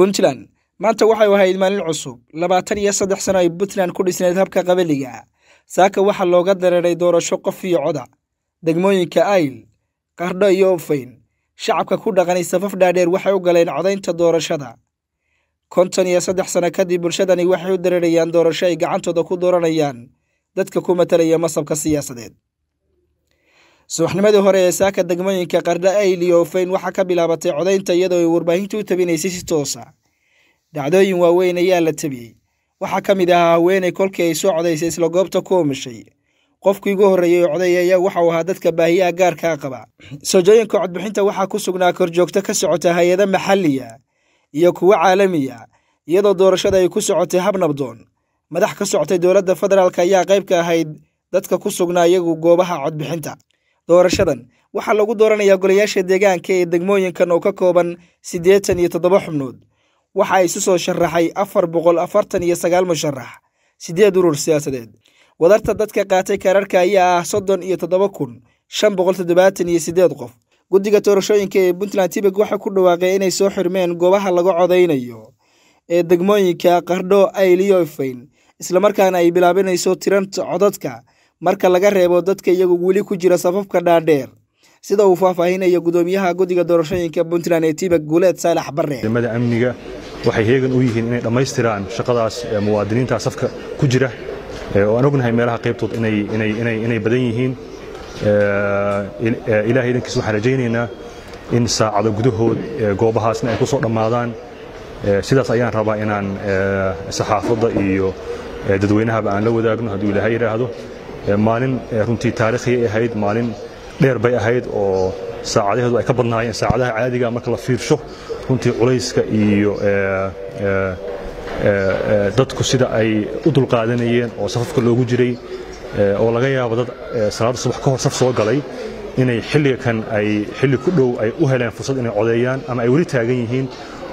puntland. Maanta waxay ahayd maalin cusub labaatan iyo saddex sano ay puntland ku dhisneyd habka qabaliga saaka waxaa looga dareeray doorasho qof iyo coda. Degmooyinka ayl qardho iyo ofayn shacabka ku dhaqanay safaf dhaadheer waxay u galeen codaynta doorashada. Konton iyo saddex sano kadib bulshadani waxay u dareerayaan doorasho ay gacantooda ku dooranayaan dadka ku matalaya masabka siyaasadeed subaxnimadii hore ee saaka degmooyinka qardho ayl iyo ofayn waxaa ka bilaabatay codaynta iyadoo ay warbaahintu u tabinaysay si toosa dhacdooyin waaweyn ayaa la tabiyey. Waxaa ka mid ahaa haweeney kolkii ay soo codaysay isla goobta ku omishay. Qofkii ugu horreeyey oo coday ayaa waxau ahaa dadka baahiyaha gaarkaa qaba. Soojooyinka codbixinta waxaa ku sugnaa korjoogto ka socota hay'ado maxalliya iyo kuwo caalamiya iyadoo doorashada ay ku socotay hab nabdoon. Madax ka socotay dowladda federaalk ayaa qayb ka ahayd dadka ku sugnaa iyagu goobaha codbixinta doorashadan. Waxaa lagu dooranayaa golayaasha deegaanka ee degmooyinkan oo ka kooban siddeetan iyo toddoba xubnood. Waxa ay isu soo sharaxay afar boqol afartan iyo sagaal musharax siddeed urur siyaasadeed. Wadarta dadka qaatay kaararka ayaa ah soddon iyo toddoba kun shan boqol toddobaatan iyo siddeed qof. Guddiga doorashooyinka ee puntland tibig waxay ku dhawaaqeen inay soo xirmeen goobaha laga codaynayo ee degmooyinka qardho ayliyofayn islamarkaana ay bilaabinayso tiranta codadka marka laga reebo dadka iyagu weli ku jira safafka dhaadheer. Sida uu faahfaahinaya gudoomiyaha guddiga doorashooyinka puntland ee tibig guuleed saalax bare ciidamada amniga waxay heegan u yihiin inay dhammaystiraan shaqadaas muwaadiniinta safka ku jira oo aan ognahay meelaha qaybtood inay badan yihiin. Ilaahay idankiis waxaan rajaynaynaa in saacado gudahood goobahaasna ay ku soo dhammaadaan. Sidaas ayaan rabaa inaan saxaafadda iyo dadweynahaba aan la wadaagno hadduu ilaahay yidhaahdo maalin runtii taarikhiyay ahayd maalin dheer bay ahayd oo saacadaheedu ay ka badnaayeen. Saacadaha caadiga marka la fiirsho runtii culayska iyo dadku sida ay u dulqaadanayeen oo safafka loogu jiray oo laga yaabo dad salaada subax ka hor saf soo galay inay xilliga kan ay xilli ku dhow ay u heleen fursad inay codeeyaan ama ay weli taagan yihiin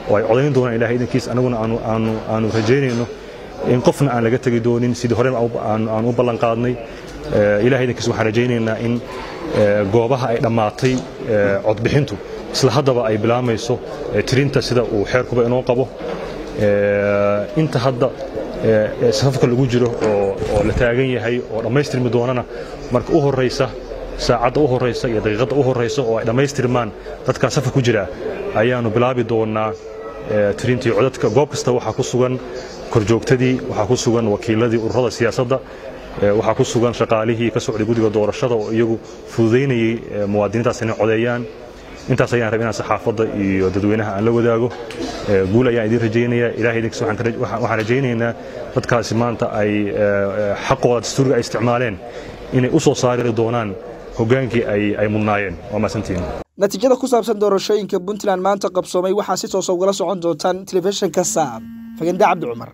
oo ay codayn doonaan ilahay idankiis anaguna aanu rajaynayno in qofna aan laga tegi doonin sidii hore aan u ballan qaadnay ilahay idankiis waxaan rajaynaynaa in goobaha ay dhammaatay codbixintu isla haddaba ay bilaamayso tirinta sida uu xeerkuba inoo qabo inta hadda safafka lagu jiro oo la taagan yahay oo dhammaystirmi doonana marka u horaysa saacadda u horaysa iyo daqiiqadda u horaysa oo ay dhammaystirmaan dadkaa safka ku jira ayaannu bilaabi doonnaa tirintii codadka goob kasta waxaa ku sugan korjoogtadii waxaa ku sugan wakiiladii ururada siyaasadda waxaa ku sugan shaqaalihii ka socday guddiga doorashada oo iyagu fududaynayey muwaadiniintaas inay codeeyaan. Intaas ayaan raba inaan saxaafadda iyo dadweynaha aan la wadaago. Guul ayaan idiin rajaynaya ilahay idinkiis waxaan rajaynaynaa dadkaasi maanta ay xaqooda dastuuriga ay isticmaaleen. Inay u soo saari doonaan hoggaankii ay mudnaayeen. Waa maasantiin natiijada ku saabsan doorashooyinka puntland maanta qabsoomay waxaa si toosa ugala socon doontaan telefishinka saab fagende cabdi cumar